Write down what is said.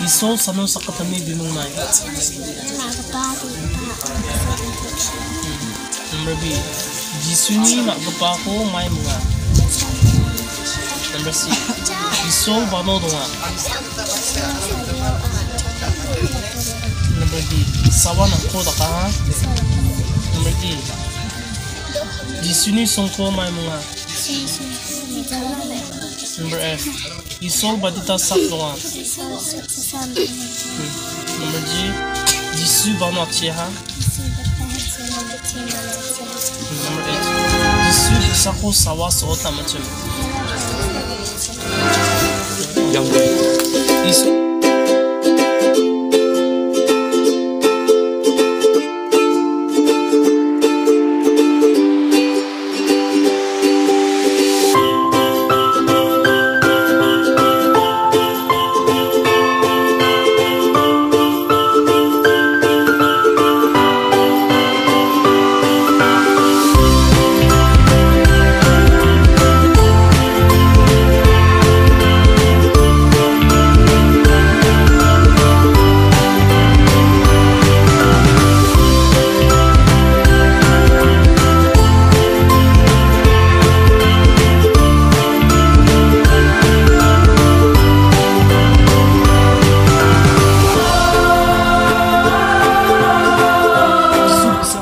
Iso sa nung sa katami bimong may. Number B. Jisuni nagapa ko may mga. Number C. Iso bano dunga. Number D. Sawa ng koda ka ha. Number D. E, Jisuni songko may mga. Jisuni songko may mga. Number F. Isol Batita Sakloan. Number G. Jisu Banatiha. Number H. disu Sako Sawa Sotamachem. Yang Isu.